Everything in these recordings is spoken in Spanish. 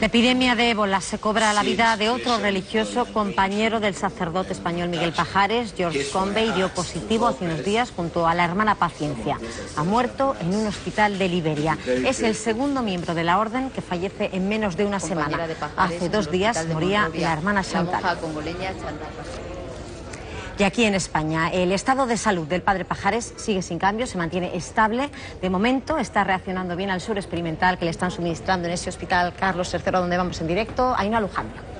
La epidemia de ébola se cobra la vida de otro religioso compañero del sacerdote español Miguel Pajares, George Convey, dio positivo hace unos días junto a la hermana Paciencia. Ha muerto en un hospital de Liberia. Es el segundo miembro de la orden que fallece en menos de una semana. Hace dos días moría la hermana Chantal. Y aquí en España, el estado de salud del padre Pajares sigue sin cambio, se mantiene estable. De momento está reaccionando bien al sur experimental que le están suministrando en ese hospital Carlos III, donde vamos en directo. Ainhoa Lujambio.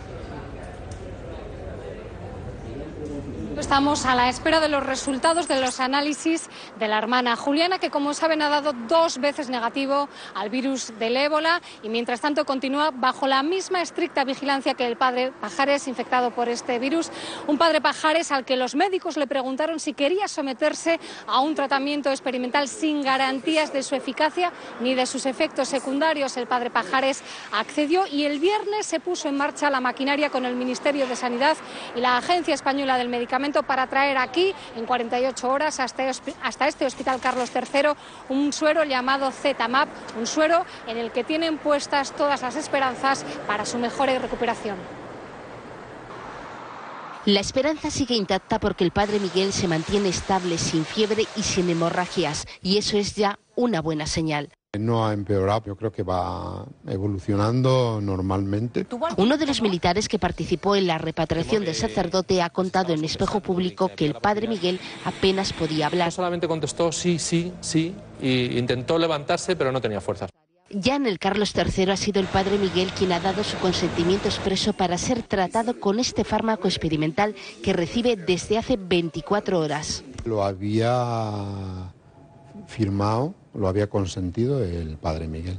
Estamos a la espera de los resultados de los análisis de la hermana Juliana, que como saben ha dado dos veces negativo al virus del ébola y mientras tanto continúa bajo la misma estricta vigilancia que el padre Pajares infectado por este virus. Un padre Pajares al que los médicos le preguntaron si quería someterse a un tratamiento experimental sin garantías de su eficacia ni de sus efectos secundarios. El padre Pajares accedió y el viernes se puso en marcha la maquinaria con el Ministerio de Sanidad y la Agencia Española del Medicamento para traer aquí en 48 horas hasta, hasta este Hospital Carlos III un suero llamado ZMAP, un suero en el que tienen puestas todas las esperanzas para su mejora y recuperación. La esperanza sigue intacta porque el padre Miguel se mantiene estable, sin fiebre y sin hemorragias, y eso es ya una buena señal. No ha empeorado, yo creo que va evolucionando normalmente. Uno de los militares que participó en la repatriación del sacerdote ha contado en espejo público que el padre Miguel apenas podía hablar. Solamente contestó sí, sí, sí, e intentó levantarse, pero no tenía fuerzas. Ya en el Carlos III ha sido el padre Miguel quien ha dado su consentimiento expreso para ser tratado con este fármaco experimental que recibe desde hace 24 horas. Lo había firmado, lo había consentido el padre Miguel.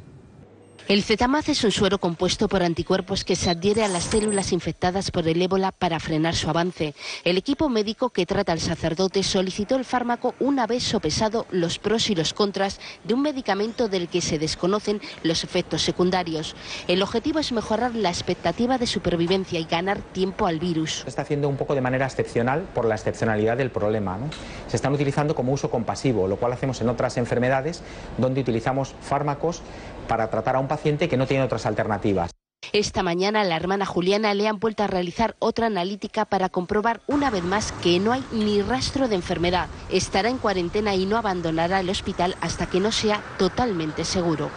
El Zetamaz es un suero compuesto por anticuerpos que se adhiere a las células infectadas por el ébola para frenar su avance. El equipo médico que trata al sacerdote solicitó el fármaco una vez sopesado los pros y los contras de un medicamento del que se desconocen los efectos secundarios. El objetivo es mejorar la expectativa de supervivencia y ganar tiempo al virus. Se está haciendo un poco de manera excepcional por la excepcionalidad del problema. Se están utilizando como uso compasivo, lo cual hacemos en otras enfermedades donde utilizamos fármacos para tratar a un paciente que no tiene otras alternativas. Esta mañana la hermana Juliana le han vuelto a realizar otra analítica para comprobar una vez más que no hay ni rastro de enfermedad. Estará en cuarentena y no abandonará el hospital hasta que no sea totalmente seguro.